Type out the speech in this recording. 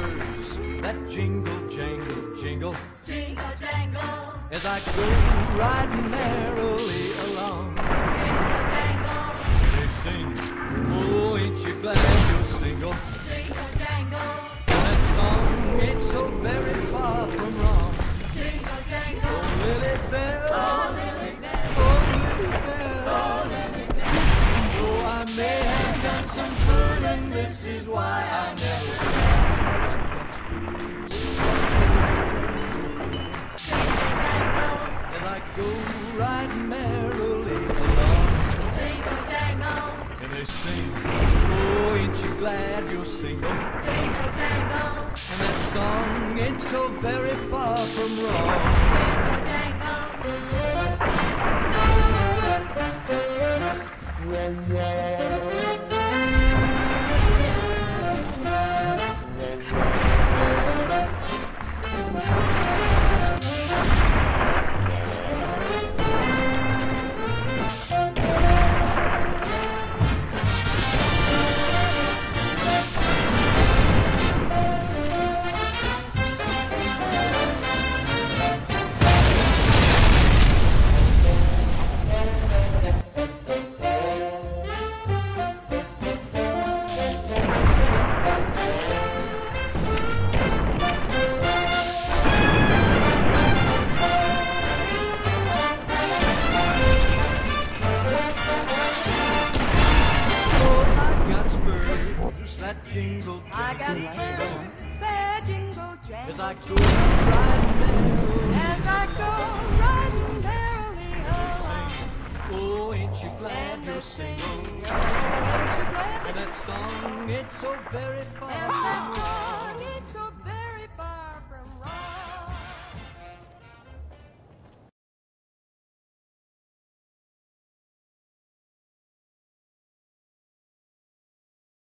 spurs that jingle, jangle, jingle. Jingle, jangle. As I go riding merrily along. Jingle, jangle. They sing, oh, ain't you glad you're single? Jingle, jangle. That song it's so very far from wrong. Jingle, jangle. Oh, Lily Bell. Oh, Lily Bell. Oh, Lily Bell. Oh, Lily Bell. Oh, I may have done some fooling, this is why. Go riding merrily along. And they sing, oh, ain't you glad you're single? Jingle jangle. And that song ain't so very far from wrong. Jingle, I got jingle, spurs that jingle As I go riding merrily as I go riding merrily along. Oh, ain't you glad And you're single? oh, ain't you glad And that song ain't so very far